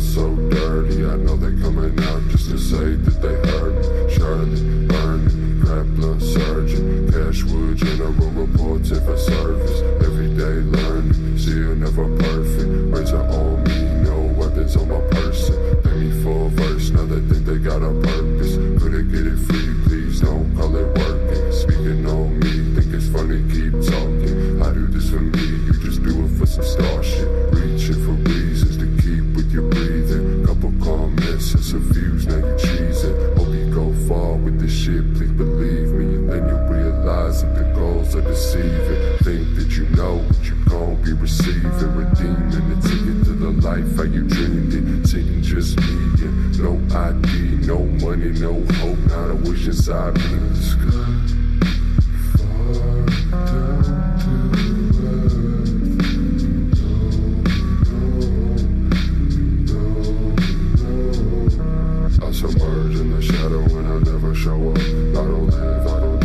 so dirty. I know they coming out just to say that they heard me. Surely, burn grappler, surgeon, Cashwood, general reports if I service. Every day learn, see you never perfect. Razor on me, no weapons on my shit, please believe me. And then you realize that the goals are deceiving. Think that you know what you gon' be receiving. Redeeming the ticket to the life how you dreamed it. Taking just me and no ID, no money, no hope. Not a wish inside me. The sky far. words in the shadow and I never show up. I don't live, I don't